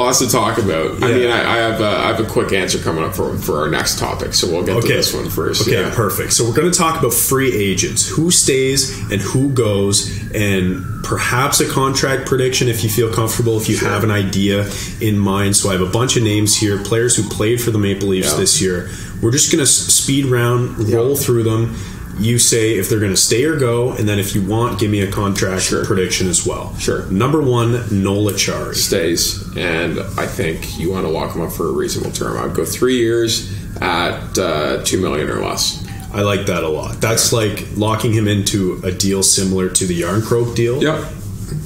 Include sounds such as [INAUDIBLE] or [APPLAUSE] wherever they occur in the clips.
lots to talk about. I mean, I, I have a, I have a quick answer coming up for for our next topic, so we'll get to Okay. this one first. Okay, yeah. perfect. So we're going to talk about free agents, who stays and who goes, and perhaps a contract prediction if you feel comfortable, if you have an idea in mind. So I have a bunch of names here, players who played for the Maple Leafs Yeah. this year. We're just going to speed round, roll through them. You say if they're going to stay or go, and then if you want, give me a contract Sure. prediction as well. Sure. Number one, Noel Acciari. stays, and I think you want to lock him up for a reasonable term. I'd go three years at uh, two million or less. I like that a lot. That's like locking him into a deal similar to the Jarnkrok deal. Yep.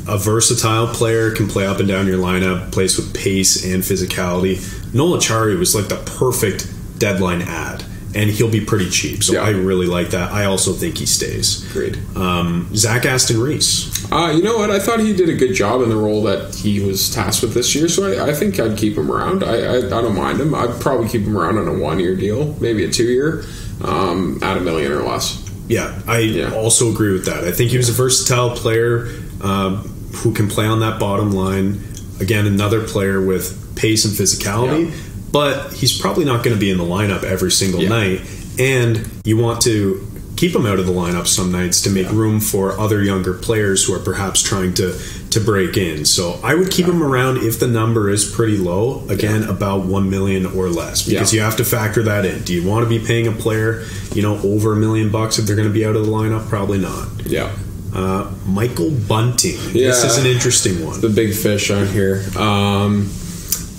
a versatile player, can play up and down your lineup, plays with pace and physicality. Noel Acciari was like the perfect deadline add, and he'll be pretty cheap. So Yeah. I really like that. I also think he stays. Agreed. Um, Zach Aston Reese. Uh, you know what? I thought he did a good job in the role that he was tasked with this year, so I, I think I'd keep him around. I, I, I don't mind him. I'd probably keep him around on a one year deal, maybe a two year, um, at a million or less. Yeah, I Yeah. also agree with that. I think he was a versatile player um, who can play on that bottom line. Again, another player with pace and physicality, Yeah. But he's probably not going to be in the lineup every single Yeah. night. And you want to keep him out of the lineup some nights to make room for other younger players who are perhaps trying to to break in. So I would keep him around if the number is pretty low. Again, about one million or less, because Yeah. you have to factor that in. Do you want to be paying a player, you know, over a million bucks if they're going to be out of the lineup? Probably not. Yeah. Uh, Michael Bunting. Yeah. This is an interesting one. the big fish on here. Um,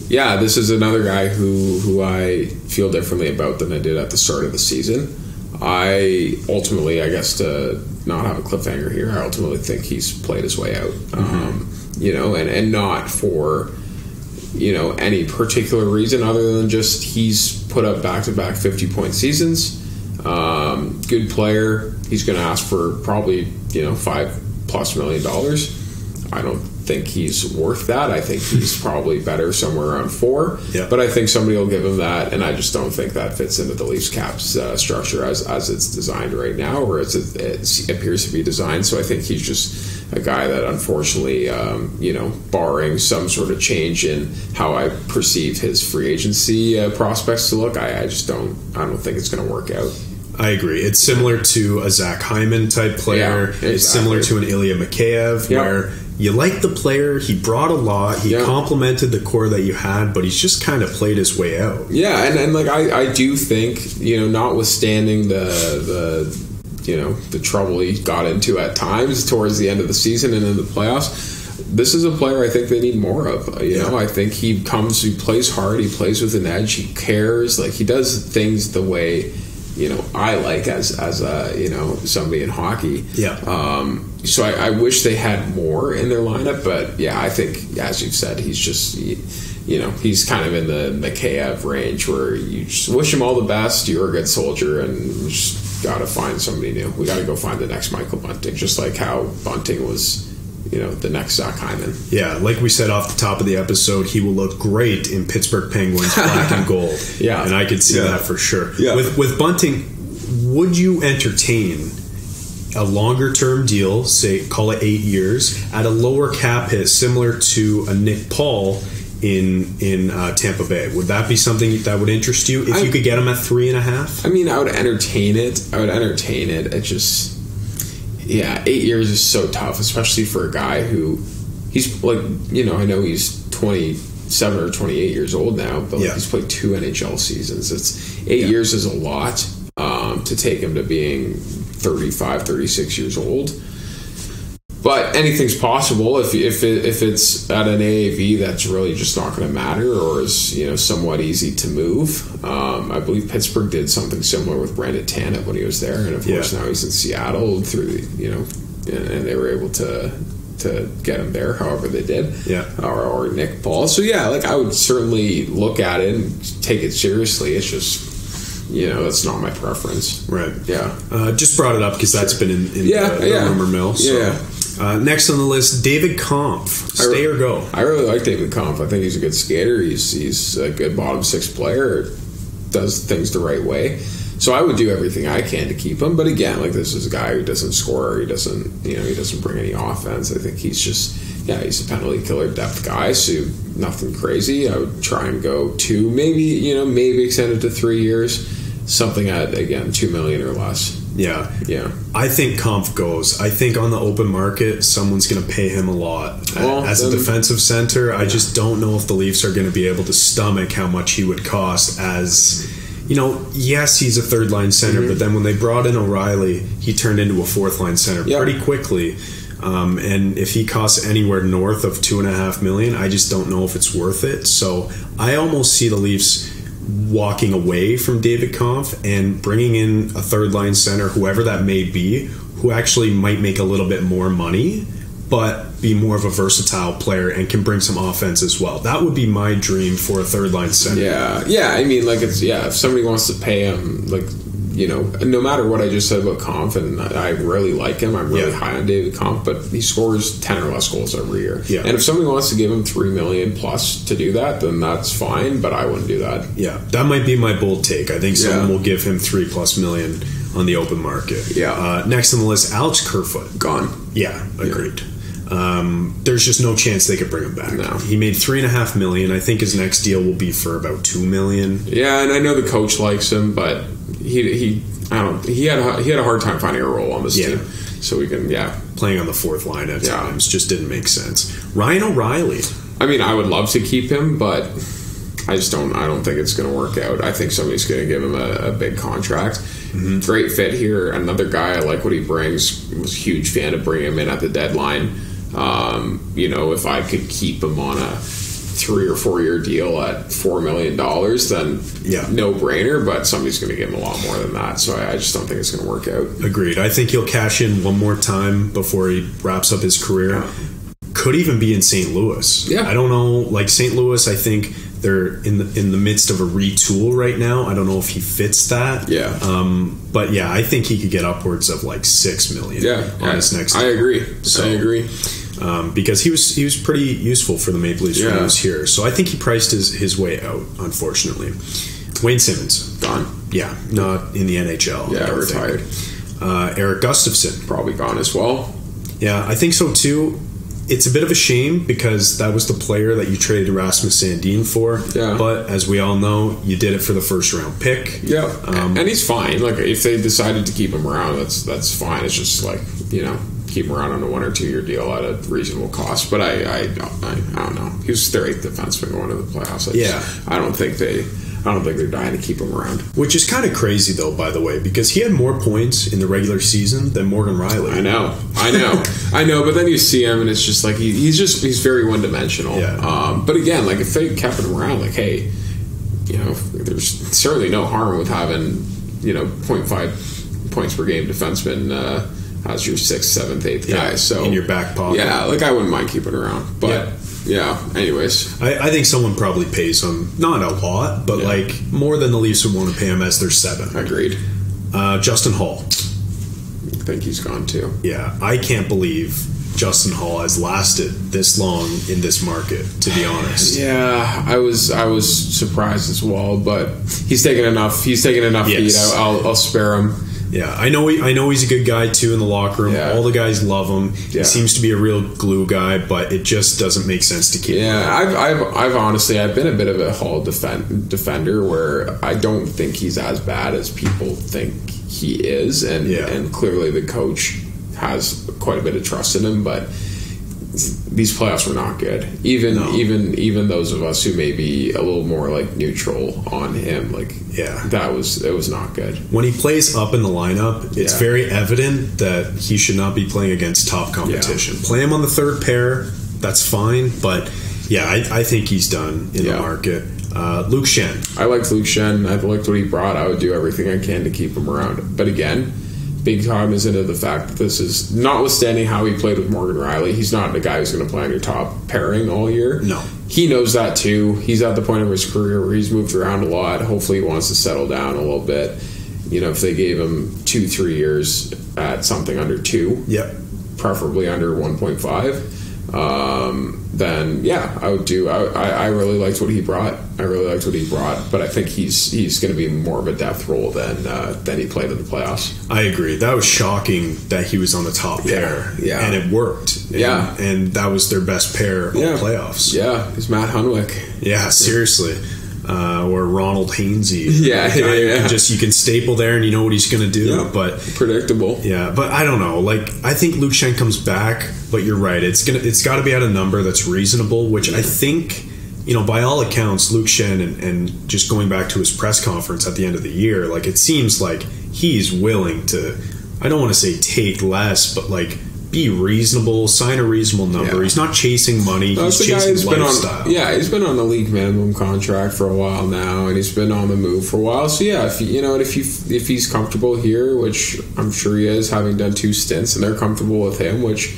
yeah, this is another guy who who I feel differently about than I did at the start of the season. I ultimately, I guess, to not have a cliffhanger here, I ultimately think he's played his way out. Um, you know, and and not for you know any particular reason other than just he's put up back to back fifty point seasons. Um, good player. He's going to ask for probably you know five plus million dollars. I don't think he's worth that. I think he's [LAUGHS] probably better somewhere around four. Yeah. But I think somebody will give him that, and I just don't think that fits into the Leafs cap's uh, structure as as it's designed right now, or as it, it appears to be designed. So I think he's just a guy that, unfortunately, um, you know, barring some sort of change in how I perceive his free agency uh, prospects to look, I, I just don't. I don't think it's going to work out. I agree. It's similar to a Zach Hyman type player. Yeah, It's similar to an Ilya Mikheyev, Yep. where you like the player. He brought a lot. He Yeah. complemented the core that you had, but he's just kind of played his way out. Yeah, and, and like I, I do think you know, notwithstanding the the you know the trouble he got into at times towards the end of the season and in the playoffs, this is a player I think they need more of. You know, I think he comes, he plays hard, he plays with an edge, he cares, like he does things the way you know I like as as a you know somebody in hockey. Yeah. Um, so I, I wish they had more in their lineup, but yeah, I think as you've said, he's just he- you know he's kind of in the Mikheyev range where you just wish him all the best. You're a good soldier, and we just got to find somebody new. We got to go find the next Michael Bunting, just like how Bunting was, you know, the next Zach Hyman. Yeah, like we said off the top of the episode, he will look great in Pittsburgh Penguins black and gold. [LAUGHS] Yeah. and I could see Yeah. that for sure. Yeah. With with Bunting, would you entertain a longer term deal, say call it eight years, at a lower cap hit, similar to a Nick Paul in in uh, Tampa Bay? Would that be something that would interest you if I- you could get him at three and a half? I mean, I would entertain it. I would entertain it. It just, yeah, eight years is so tough, especially for a guy who he's like, you know, I know he's 27 or 28 years old now, but like, Yeah. he's played two NHL seasons. It's eight Yeah. years is a lot um, to take him to being 35, 36 years old. But anything's possible if if it, if it's at an AAV that's really just not going to matter or is you know somewhat easy to move. Um, I believe Pittsburgh did something similar with Brandon Tanev when he was there, and of Yeah. course now he's in Seattle through the you know and, and they were able to to get him there. However they did, Yeah. or, or Nick Paul. So yeah, like I would certainly look at it and take it seriously. It's just you know that's not my preference. Right. Yeah. Uh, just brought it up because that's been in, in Yeah, the, the yeah. rumor mill. So. Yeah. Uh, next on the list, David Kampf. Stay or go? I really like David Kampf. I think he's a good skater. He's he's a good bottom six player. Does things the right way. So I would do everything I can to keep him. But again, like this is a guy who doesn't score. He doesn't you know he doesn't bring any offense. I think he's just yeah, he's a penalty killer depth guy, so nothing crazy. I would try and go two, maybe you know, maybe extend it to three years, something at again two million or less. Yeah. Yeah, I think Kampf goes. I think on the open market, someone's going to pay him a lot. Well, As a defensive center, I just don't know if the Leafs are going to be able to stomach how much he would cost as. You know, yes, he's a third line center, Mm-hmm. but then when they brought in O'Reilly, he turned into a fourth line center Yeah. pretty quickly. Um, and if he costs anywhere north of two and a half million, I just don't know if it's worth it. So I almost see the Leafs walking away from David Kampf and bringing in a third line center, whoever that may be, who actually might make a little bit more money, but be more of a versatile player and can bring some offense as well. That would be my dream for a third line center. yeah, yeah. I mean, like it's yeah. If somebody wants to pay him, like you know, no matter what I just said about Kampf, and I really like him. I'm really Yeah. high on David Kampf, but he scores ten or less goals every year. Yeah. And if somebody wants to give him three million plus to do that, then that's fine. But I wouldn't do that. Yeah, that might be my bold take. I think someone Yeah. will give him three plus million on the open market. Yeah. Uh, next on the list, Alex Kerfoot. Gone. Yeah, agreed. Um, there's just no chance they could bring him back. No. He made three and a half million. I think his next deal will be for about two million. Yeah, and I know the coach likes him, but he he I don't he had a, he had a hard time finding a role on this Yeah. team. So we can yeah. Playing on the fourth line at Yeah. times just didn't make sense. Ryan O'Reilly. I mean, I would love to keep him, but I just don't. I don't think it's going to work out. I think somebody's going to give him a, a big contract. Great fit here. Another guy. I like what he brings. Was a huge fan of bringing him in at the deadline. Um, you know, if I could keep him on a three or four year deal at four million dollars, then Yeah. no brainer. But somebody's going to give him a lot more than that. So I, I just don't think it's going to work out. Agreed. I think he'll cash in one more time before he wraps up his career. Could even be in St. Louis. Yeah. I don't know. Like St. Louis, I think they're in the in the midst of a retool right now. I don't know if he fits that. Yeah. Um, but yeah, I think he could get upwards of like six million. Yeah, on I, his next. I deal. agree. So- I agree. Um, because he was he was pretty useful for the Maple Leafs when he was here. So I think he priced his, his way out. Unfortunately, Wayne Simmonds, Gone. yeah, not in the NHL. Yeah, retired. Uh, Erik Gustafsson, Probably gone as well. yeah, I think so too. It's a bit of a shame because that was the player that you traded Rasmus Sandin for. Yeah. But as we all know, you did it for the first round pick. Yeah, Um, and he's fine. Like if they decided to keep him around, that's that's fine. It's just like you know keep him around on a one or two year deal at a reasonable cost. But I I, don't- I, I don't know. He was their eighth defenseman going to the playoffs. I just- Yeah. I don't think they. I don't think they're dying to keep him around. Which is kind of crazy, though, by the way, because he had more points in the regular season than Morgan Rielly. I know, I know, [LAUGHS] I know. But then you see him, and it's just like he, he's just he's very one dimensional. Yeah. Um, but again, like if they kept him around, like hey, you know, there's certainly no harm with having you know 0.5 points per game defenseman uh, as your sixth, seventh, eighth Yeah, guy. So in your back pocket. yeah, like I wouldn't mind keeping around. But yeah, anyways, I, I think someone probably pays him not a lot, but Yeah. like more than the Leafs would want to pay him as their seven. agreed. Uh, Justin Holl. I think he's gone too. Yeah, I can't believe Justin Holl has lasted this long in this market. To be honest, [SIGHS] Yeah, I was I was surprised as well, but he's taken enough. He's taken enough Yes. heat. I'll, I'll, I'll spare him. Yeah, I know. He, I know he's a good guy too in the locker room. Yeah. All the guys love him. He seems to be a real glue guy, but it just doesn't make sense to keep. him. Yeah, I've, I've, I've honestly, I've been a bit of a Holl defend, defender where I don't think he's as bad as people think he is, and Yeah. and clearly the coach has quite a bit of trust in him, but these playoffs were not good. Even No. even even those of us who may be a little more like neutral on him, like Yeah. that was it was not good. When he plays up in the lineup, it's Yeah. very evident that he should not be playing against top competition. Play him on the third pair, that's fine. But yeah, I, I think he's done in the market. Uh, Luke Schenn. I liked Luke Schenn. I liked what he brought. I would do everything I can to keep him around. But again, big cognizant of the fact that this is notwithstanding how he played with Morgan Rielly. He's not the guy who's going to play on your top pairing all year. No. he knows that too. He's at the point of his career where he's moved around a lot. Hopefully, he wants to settle down a little bit. You know, if they gave him two, three years at something under two, Yep. preferably under 1.5 um, then yeah, I would do. I, I, really liked what he brought. I really liked what he brought, but I think he's he's going to be more of a depth role than uh, than he played in the playoffs. I agree. That was shocking that he was on the top Yeah, pair. yeah. And it worked. And- Yeah. And that was their best pair Yeah. playoffs. Yeah, he's Matt Hunwick. Yeah, seriously. Uh, or Ronald Hainsey. [LAUGHS] Yeah, yeah, yeah. can Just you can staple there and you know what he's going to do. Yeah. But Predictable. yeah, but I don't know. Like I think Luke Schenn comes back, but you're right. It's gonna it's got to be at a number that's reasonable, which I think you know by all accounts, Luke Schenn and, and just going back to his press conference at the end of the year, like it seems like he's willing to. I don't want to say take less, but like be reasonable, sign a reasonable number. Yeah. He's not chasing money. That's he's chasing lifestyle. on. Yeah, he's been on the league minimum contract for a while now, and he's been on the move for a while. So yeah, if you know if you if he's comfortable here, which I'm sure he is, having done two stints, and they're comfortable with him, which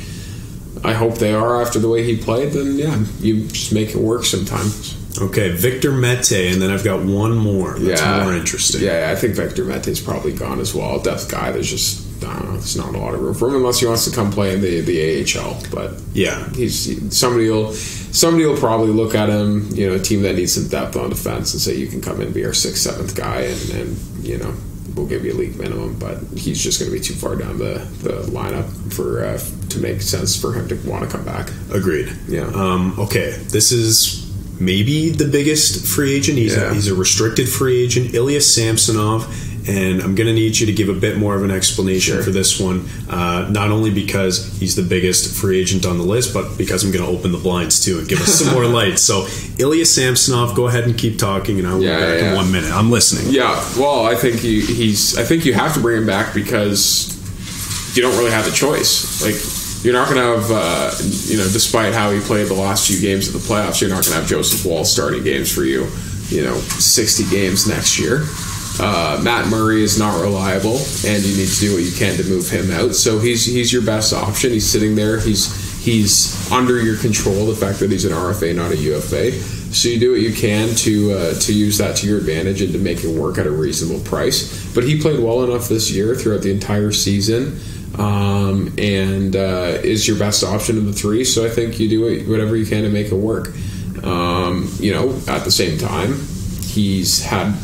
I hope they are after the way he played, then yeah, you just make it work sometimes. Okay, Victor Mete, and then I've got one more. That's yeah, more interesting. Yeah, I think Victor Mete's probably gone as well. Depth guy, there's just know, there's not a lot of room for him unless he wants to come play in the the AHL, but. yeah. he's somebody will somebody will probably look at him, you know, a team that needs some depth on defense and say you can come in and be our sixth, seventh guy and, and you know, we'll give you a league minimum, but he's just going to be too far down the, the lineup for uh, to make sense for him to want to come back. Agreed. Yeah. Um, okay, this is maybe the biggest free agent. He's, Yeah. a, he's a restricted free agent, Ilya Samsonov. And I'm going to need you to give a bit more of an explanation Sure. for this one. Uh, not only because he's the biggest free agent on the list, but because I'm going to open the blinds too and give us some more [LAUGHS] light. So, Ilya Samsonov, go ahead and keep talking, and I will Yeah, be back yeah. in one minute. I'm listening. Yeah, well, I think he, he's. I think you have to bring him back because you don't really have a choice. Like you're not going to have, uh, you know, despite how he played the last few games of the playoffs, you're not going to have Joseph Woll starting games for you. You know, 60 games next year. Uh, Matt Murray is not reliable, and you need to do what you can to move him out. So he's he's your best option. He's sitting there. He's he's under your control. The fact that he's an RFA, not a UFA. So you do what you can to uh, to use that to your advantage and to make it work at a reasonable price. But he played well enough this year throughout the entire season, um, and uh, is your best option of the three. So I think you do whatever you can to make it work. Um, you know, at the same time, he's had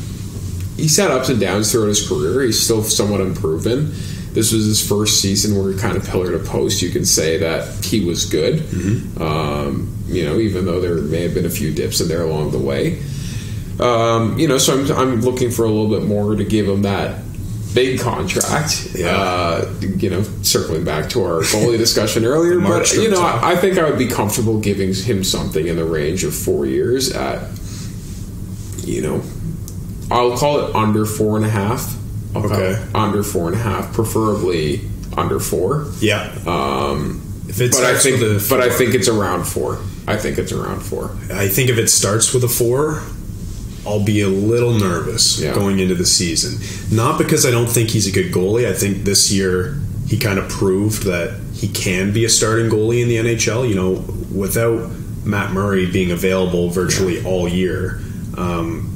he's had ups and downs throughout his career. He's still somewhat unproven. This was his first season where he kind of pillar to post. You can say that he was good. Um, you know, even though there may have been a few dips in there along the way. Um, you know, so I'm, I'm looking for a little bit more to give him that big contract. Yeah. Uh, you know, circling back to our goalie [LAUGHS] discussion earlier, but you know, top. I think I would be comfortable giving him something in the range of four years at, you know, I'll call it under four and a half. I'll Okay. under four and a half, preferably under four. Yeah. Um, If it but I think, but I think it's around four. I think it's around four. I think if it starts with a four, I'll be a little nervous Yeah. going into the season. Not because I don't think he's a good goalie. I think this year he kind of proved that he can be a starting goalie in the NHL. You know, without Matt Murray being available virtually all year. Um,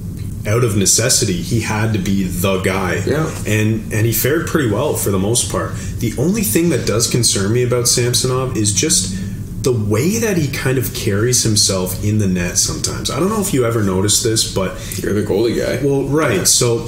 out of necessity, he had to be the guy, Yeah. and and he fared pretty well for the most part. The only thing that does concern me about Samsonov is just the way that he kind of carries himself in the net sometimes. I don't know if you ever noticed this, but You're the goalie guy. well, right. So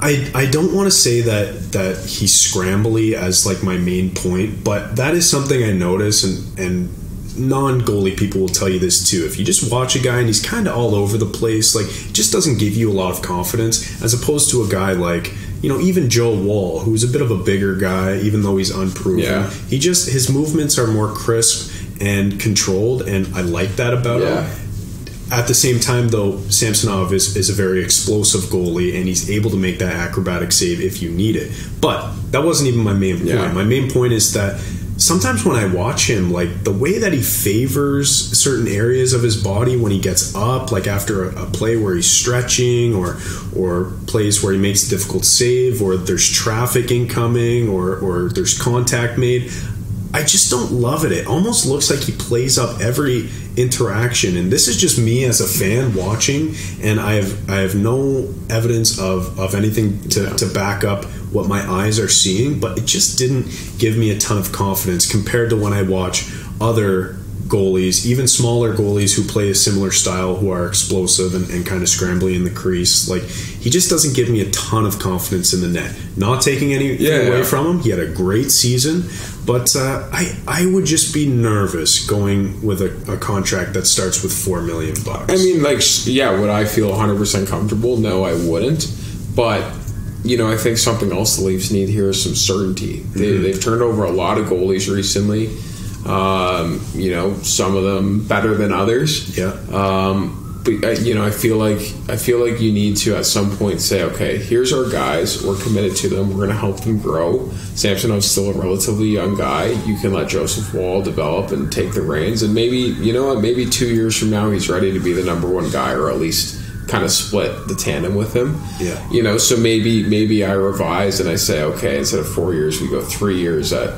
I I don't want to say that that he's scrambly as like my main point, but that is something I notice and and non goalie people will tell you this too. If you just watch a guy and he's kind of all over the place, like it just doesn't give you a lot of confidence as opposed to a guy like you know, even Joe Woll, who's a bit of a bigger guy, even though he's unproven. Yeah. He just his movements are more crisp and controlled, and I like that about Yeah. him. At the same time, though, Samsonov is, is a very explosive goalie, and he's able to make that acrobatic save if you need it. But that wasn't even my main point. Yeah. My main point is that sometimes when I watch him, like the way that he favors certain areas of his body when he gets up, like after a, a play where he's stretching, or or plays where he makes a difficult save, or there's traffic incoming, or or there's contact made. I just don't love it. It almost looks like he plays up every interaction, and this is just me as a fan watching, and I have I have no evidence of of anything to, to back up what my eyes are seeing, but it just didn't give me a ton of confidence compared to when I watch other goalies, even smaller goalies who play a similar style, who are explosive and, and kind of scrambly in the crease. Like he just doesn't give me a ton of confidence in the net. Not taking anything Yeah, away yeah. from him. He had a great season, but uh, I I would just be nervous going with a, a contract that starts with four million bucks. I mean, like, yeah, would I feel 100% comfortable? No, I wouldn't. But, you know, I think something else the Leafs need here is some certainty. They, They've turned over a lot of goalies recently. Um, you know, some of them better than others. Yeah. Um, but uh, you know, I feel like I feel like you need to at some point say, okay, here's our guys. We're committed to them. We're going to help them grow. Samsonov's still a relatively young guy. You can let Joseph Woll develop and take the reins, and maybe you know what? Maybe two years from now, he's ready to be the number one guy, or at least kind of split the tandem with him. Yeah. You know, so maybe maybe I revise and I say, okay, instead of four years, we go three years at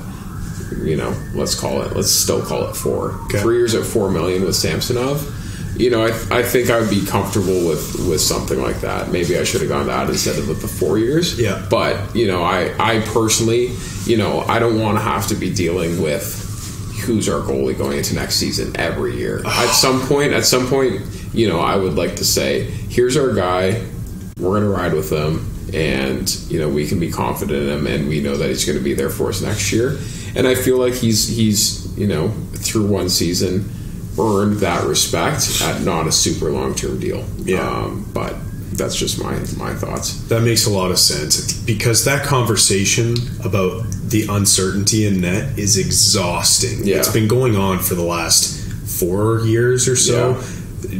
you know, let's call it, let's still call it four. Okay. Three years at four million with Samsonov. You know, I, I think I would be comfortable with with something like that. Maybe I should have gone that instead of with the four years. Yeah. But you know, I I personally, you know, I don't want to have to be dealing with who's our goalie going into next season every year. at some point, at some point, you know, I would like to say, here's our guy. We're going to ride with him, and you know, we can be confident in him, and we know that he's going to be there for us next year. And I feel like he's he's you know through one season earned that respect at not a super long term deal. Yeah. um, but that's just my my thoughts. That makes a lot of sense because that conversation about the uncertainty in net is exhausting. Yeah. It's been going on for the last four years or so,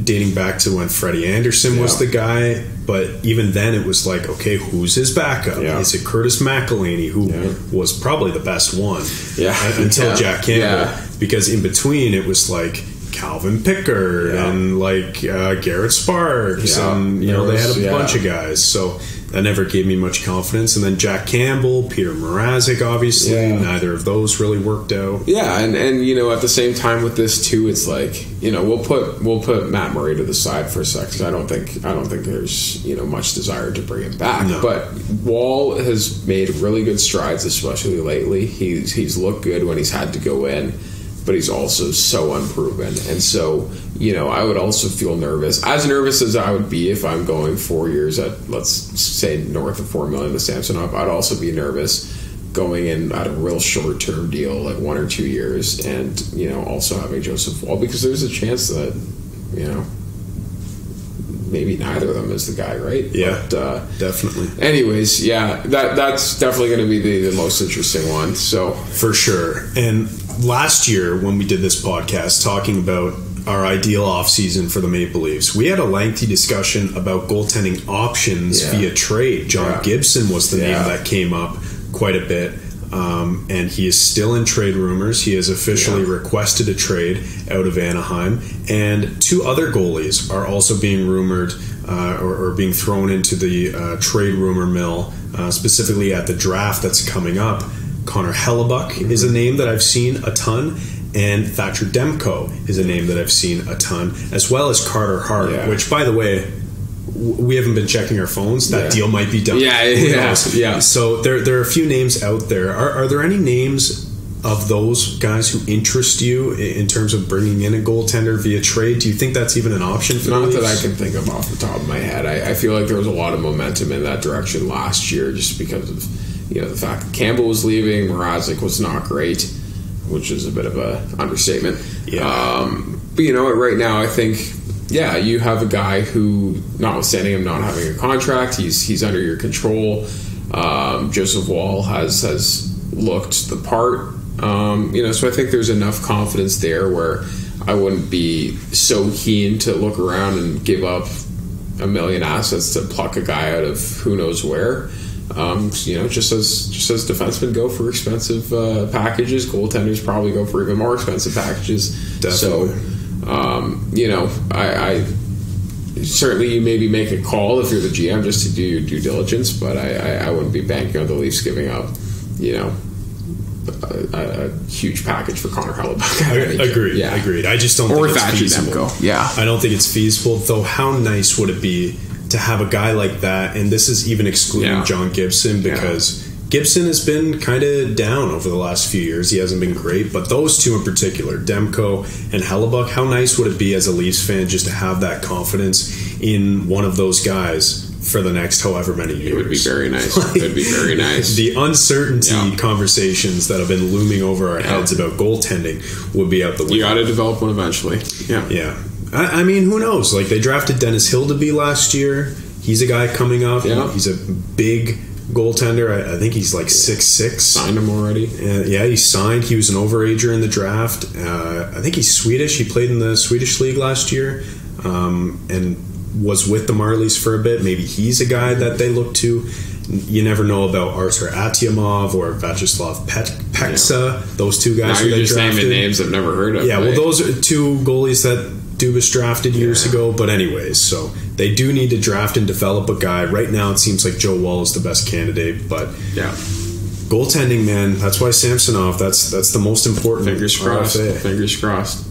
dating back to when Freddie Anderson was the guy. But even then, it was like, okay, who's his backup? Yeah. Is it Curtis McElhinney, who Yeah. was probably the best one Yeah. until Yeah. Jack Campbell? Yeah. Because in between, it was like Calvin Pickard Yeah. and like uh, Garrett Sparks, Yeah. and you know they had a yeah. bunch of guys. So that never gave me much confidence. And then Jack Campbell, Petr Mrazek, obviously, Yeah. neither of those really worked out. Yeah, and, and you know at the same time with this too, it's like you know we'll put we'll put Matt Murray to the side for a sec 'cause I don't think I don't think there's you know much desire to bring him back. No. But Woll has made really good strides, especially lately. He's he's looked good when he's had to go in, but he's also so unproven, and so you know I would also feel nervous, as nervous as I would be if I'm going four years at let's say north of four million with Samsonov. I'd also be nervous going in at a real short term deal, like one or two years, and you know also having Joseph Woll because there's a chance that you know maybe neither of them is the guy, right? Yeah. But, uh, Definitely. anyways, yeah, that that's definitely going to be the, the most interesting one. So For sure. And last year, when we did this podcast talking about our ideal offseason for the Maple Leafs, we had a lengthy discussion about goaltending options Yeah. via trade. John Yeah. Gibson was the Yeah. name that came up quite a bit. Um, and he is still in trade rumors. He has officially requested a trade out of Anaheim. And two other goalies are also being rumored uh, or, or being thrown into the uh, trade rumor mill, uh, specifically at the draft that's coming up. Connor Hellebuyck is a name that I've seen a ton, and Thatcher Demko is a name that I've seen a ton, as well as Carter Hart, Yeah. which, by the way, we haven't been checking our phones. That Yeah. deal might be done. Yeah, yeah, yeah. So there, there are a few names out there. Are, are there any names of those guys who interest you in terms of bringing in a goaltender via trade? Do you think that's even an option for not that I can think of off the top of my head. I, I feel like there was a lot of momentum in that direction last year, just because of you know the fact that Campbell was leaving, Mrazek was not great, which is a bit of a understatement. Yeah. Um, but you know, right now I think, yeah, you have a guy who, notwithstanding him not having a contract, he's he's under your control. Um, Joseph Woll has has looked the part. Um, you know, so I think there's enough confidence there where I wouldn't be so keen to look around and give up a million assets to pluck a guy out of who knows where. Um, you know, just as just as defensemen go for expensive uh, packages, goaltenders probably go for even more expensive packages. Definitely. So, um, you know, I, I certainly you maybe make a call if you're the GM just to do your due diligence, but I, I, I wouldn't be banking on the Leafs giving up, you know, a, a, a huge package for Connor Hellebuyck. Agreed. Yeah. Agreed. I just don't Or think it's Thatcher feasible. Demko. Yeah. I don't think it's feasible. Though, how nice would it be to have a guy like that? And this is even excluding Yeah. John Gibson because Gibson has been kind of down over the last few years. He hasn't been great, but those two in particular, Demko and Hellebuyck, how nice would it be as a Leafs fan just to have that confidence in one of those guys for the next however many years? [LAUGHS] It would be very nice. it would be very nice. The uncertainty Yeah. conversations that have been looming over our heads about goaltending would be out the window. You got to develop one eventually. Yeah. Yeah. I, I mean, who knows? Like, they drafted Dennis Hildeby last year. He's a guy coming up. Yeah. He's a big goaltender. I, I think he's like six six. Signed him already. Uh, yeah, he signed. He was an overager in the draft. Uh, I think he's Swedish. He played in the Swedish league last year um, and was with the Marlies for a bit. Maybe he's a guy that they look to. You never know about Artur Akhtyamov or Vyacheslav Pet- Peksa. Those two guys Now you're just drafted. naming names I've never heard of. Yeah, well, those are two goalies that Dubas drafted years Yeah. ago. But anyways, so they do need to draft and develop a guy. Right now, it seems like Joe Woll is the best candidate, but Yeah. goaltending, man, that's why Samsonov. That's that's the most important. Fingers crossed. RFA. Fingers crossed.